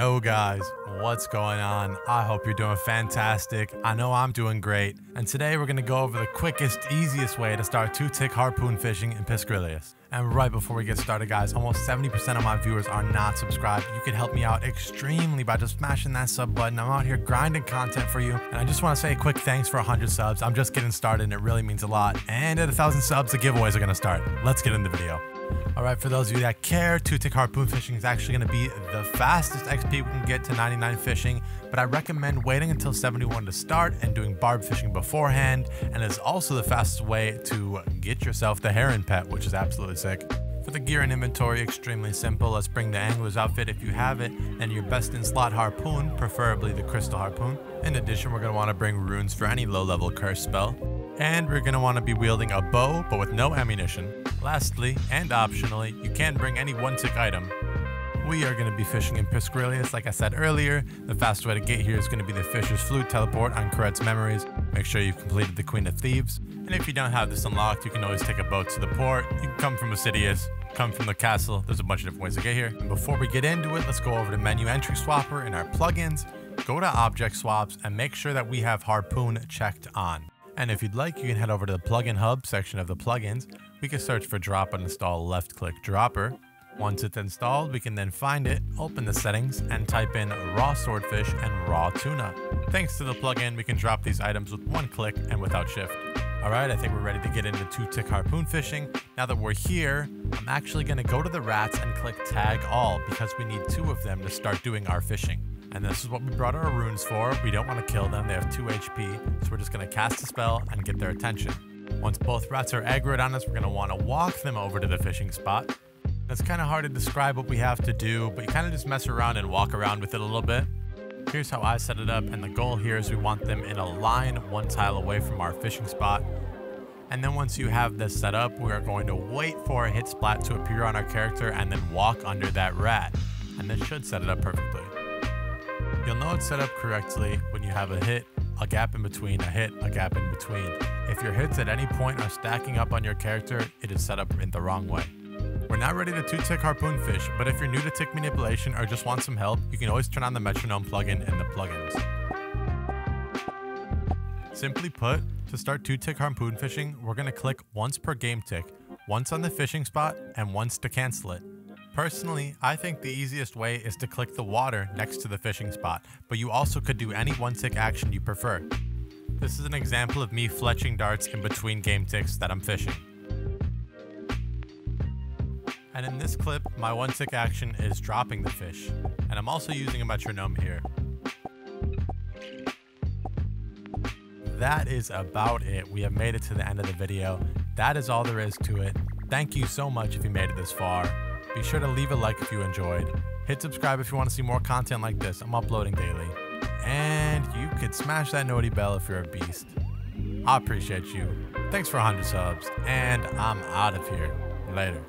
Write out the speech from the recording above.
Yo guys, what's going on? I hope you're doing fantastic. I know I'm doing great. And today we're gonna go over the quickest, easiest way to start two-tick harpoon fishing in Piscarilius. And right before we get started guys, almost 70% of my viewers are not subscribed. You can help me out extremely by just smashing that sub button. I'm out here grinding content for you. And I just wanna say a quick thanks for 100 subs. I'm just getting started and it really means a lot. And at 1,000 subs, the giveaways are gonna start. Let's get in the video. All right, for those of you that care, two-tick harpoon fishing is actually going to be the fastest XP we can get to 99 fishing, but I recommend waiting until 71 to start and doing barb fishing beforehand, and it's also the fastest way to get yourself the heron pet, which is absolutely sick. For the gear and inventory, extremely simple. Let's bring the angler's outfit if you have it, and your best in slot harpoon, preferably the crystal harpoon. In addition, we're going to want to bring runes for any low level curse spell. And we're going to want to be wielding a bow, but with no ammunition. Lastly, and optionally, you can bring any one-tick item. We are going to be fishing in Piscarilius, like I said earlier. The fastest way to get here is going to be the Fisher's Flute teleport on Kharedst's Memories. Make sure you've completed the Queen of Thieves. And if you don't have this unlocked, you can always take a boat to the port. You can come from Hosidius, come from the castle. There's a bunch of different ways to get here. And before we get into it, let's go over to Menu Entry Swapper in our plugins. Go to Object Swaps and make sure that we have Harpoon checked on. And if you'd like, you can head over to the Plugin Hub section of the plugins. We can search for Drop and install left click Dropper. Once it's installed, we can then find it, open the settings, and type in raw swordfish and raw tuna. Thanks to the plugin, we can drop these items with one click and without shift. Alright, I think we're ready to get into two-tick harpoon fishing. Now that we're here, I'm actually going to go to the rats and click tag all because we need two of them to start doing our fishing. And this is what we brought our runes for. We don't want to kill them, they have 2 HP, so we're just going to cast a spell and get their attention. Once both rats are aggroed on us, we're going to want to walk them over to the fishing spot. It's kind of hard to describe what we have to do, but you kind of just mess around and walk around with it a little bit. Here's how I set it up, and the goal here is we want them in a line one tile away from our fishing spot. And then once you have this set up, we are going to wait for a hit splat to appear on our character and then walk under that rat. And this should set it up perfectly. You'll know it's set up correctly when you have a hit, a gap in between, a hit, a gap in between. If your hits at any point are stacking up on your character, it is set up in the wrong way. We're not ready to two-tick harpoon fish, but if you're new to tick manipulation or just want some help, you can always turn on the metronome plugin in the plugins. Simply put, to start two-tick harpoon fishing, we're going to click once per game tick, once on the fishing spot, and once to cancel it. Personally, I think the easiest way is to click the water next to the fishing spot, but you also could do any one tick action you prefer. This is an example of me fletching darts in between game ticks that I'm fishing. And in this clip, my one tick action is dropping the fish, and I'm also using a metronome here. That is about it. We have made it to the end of the video. That is all there is to it. Thank you so much if you made it this far. Be sure to leave a like if you enjoyed. Hit subscribe if you want to see more content like this. I'm uploading daily. And you could smash that noti bell if you're a beast. I appreciate you. Thanks for 100 subs. And I'm out of here. Later.